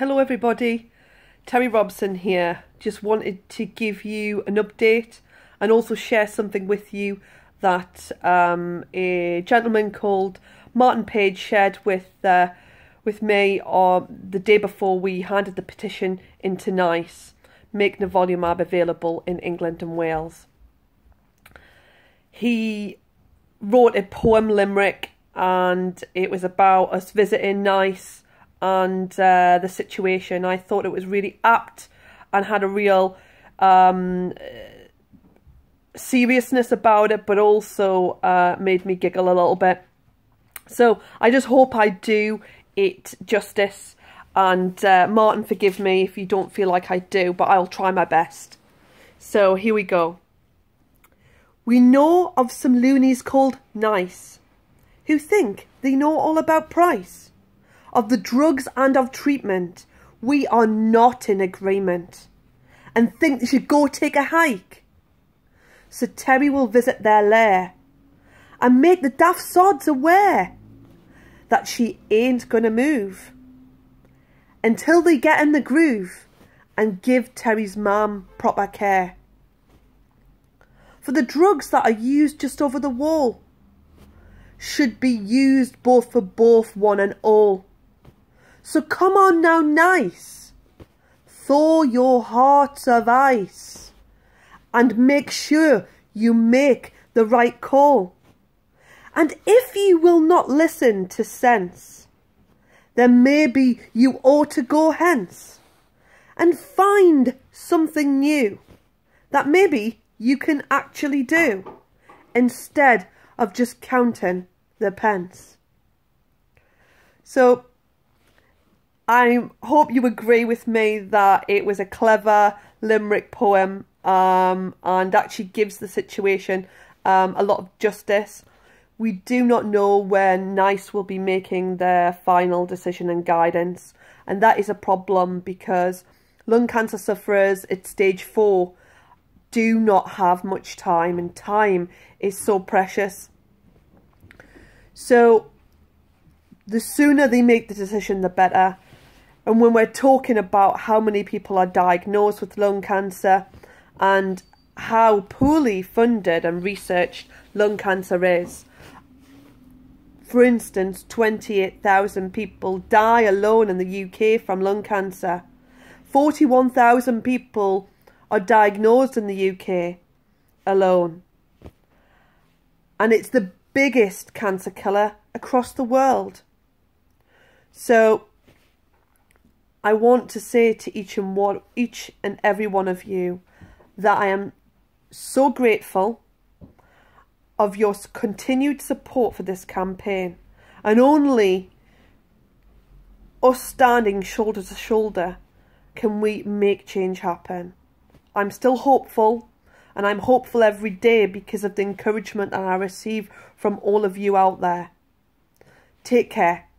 Hello everybody, Terri Robson here. Just wanted to give you an update and also share something with you that um, a gentleman called Martin Page shared with uh, with me on the day before we handed the petition into NICE, make nivolumab available in England and Wales. He wrote a poem limerick and it was about us visiting NICE and uh, the situation. I thought it was really apt and had a real um, seriousness about it, but also uh, made me giggle a little bit. So I just hope I do it justice. And uh, Martin, forgive me if you don't feel like I do, but I'll try my best. So here we go. We know of some loonies called Nice, who think they know all about price of the drugs and of treatment, we are not in agreement and think they should go take a hike. So Terri will visit their lair and make the daft sods aware that she ain't gonna move until they get in the groove and give Terri's mum proper care. For the drugs that are used just over the wall should be used both for both one and all. So come on now, nice. Thaw your hearts of ice. And make sure you make the right call. And if you will not listen to sense, then maybe you ought to go hence and find something new that maybe you can actually do instead of just counting the pence. So I hope you agree with me that it was a clever limerick poem um, and actually gives the situation um, a lot of justice. We do not know when NICE will be making their final decision and guidance, and that is a problem because lung cancer sufferers at stage four do not have much time, and time is so precious. So, the sooner they make the decision, the better. And when we're talking about how many people are diagnosed with lung cancer and how poorly funded and researched lung cancer is, for instance, 28,000 people die alone in the UK from lung cancer. 41,000 people are diagnosed in the UK alone. And it's the biggest cancer killer across the world. So I want to say to each and one, each and every one of you that I am so grateful of your continued support for this campaign and only us standing shoulder to shoulder can we make change happen. I'm still hopeful and I'm hopeful every day because of the encouragement that I receive from all of you out there. Take care.